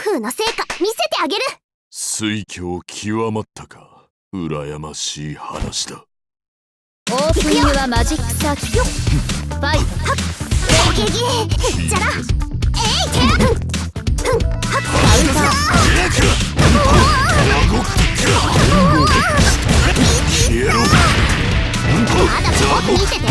風の成果見せてあげる。水狂極まったか。羨ましい話だ。オープニングはマジックサーキット。バイ。ハッゲギじゃらえいてカウンターっだ見てて。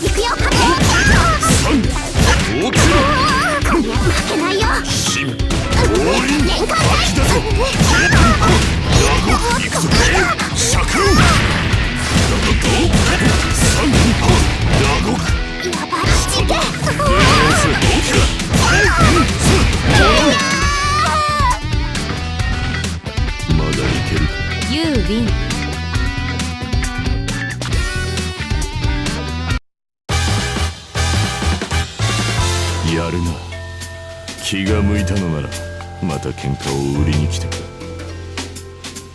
行くよやる。な気が向いたのならまた喧嘩を売りに来てくれ